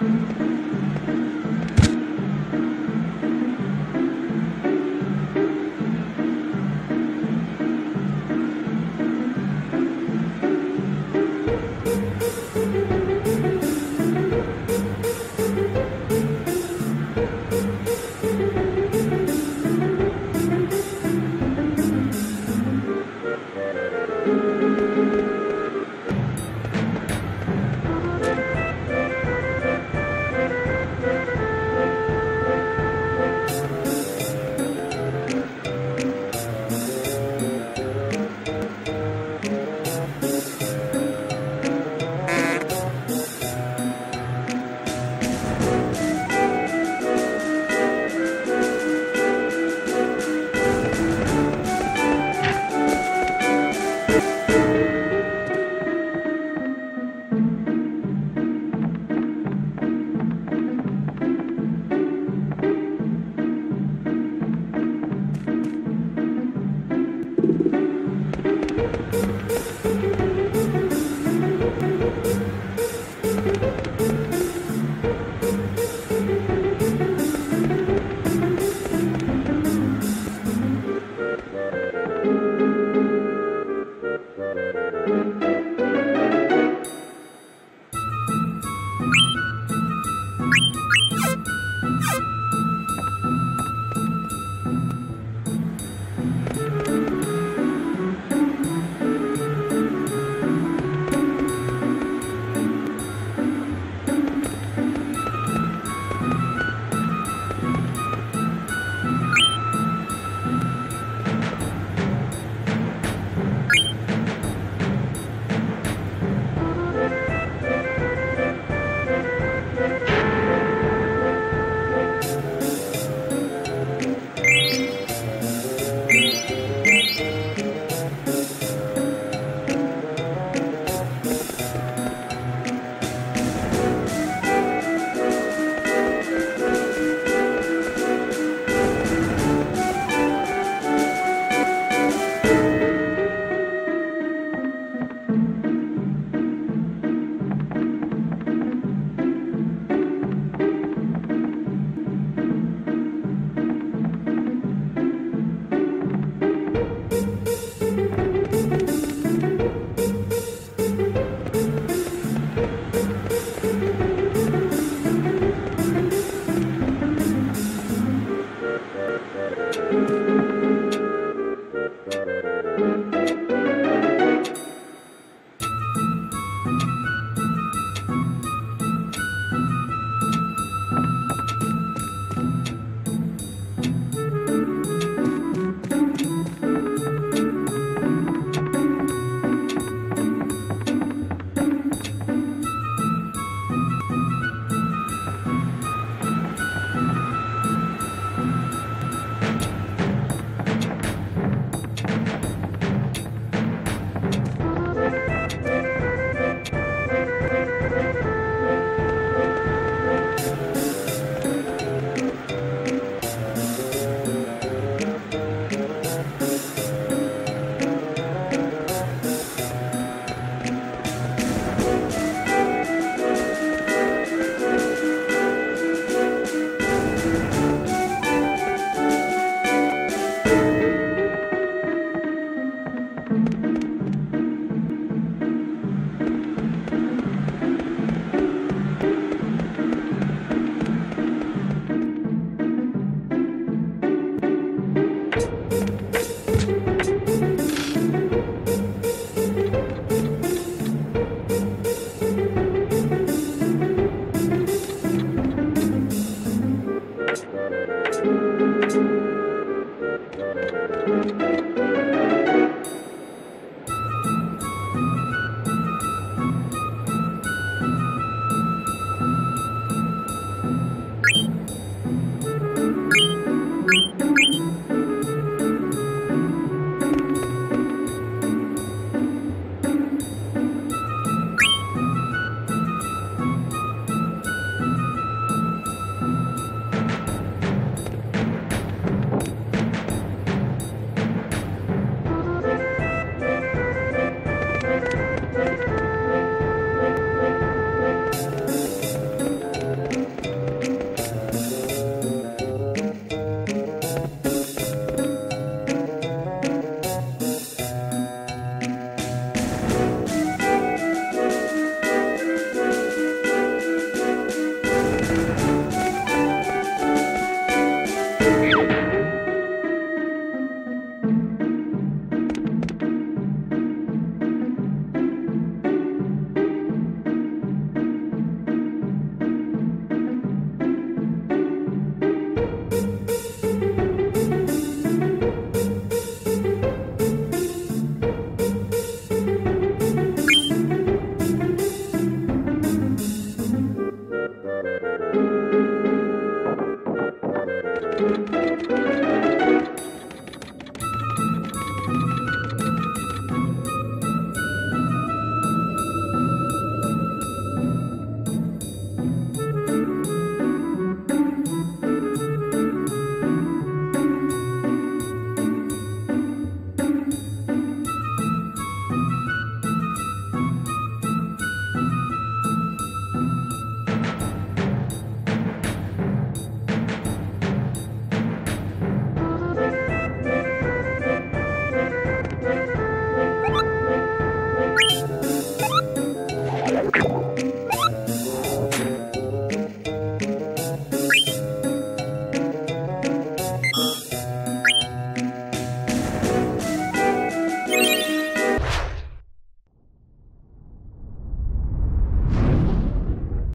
嗯 Música Música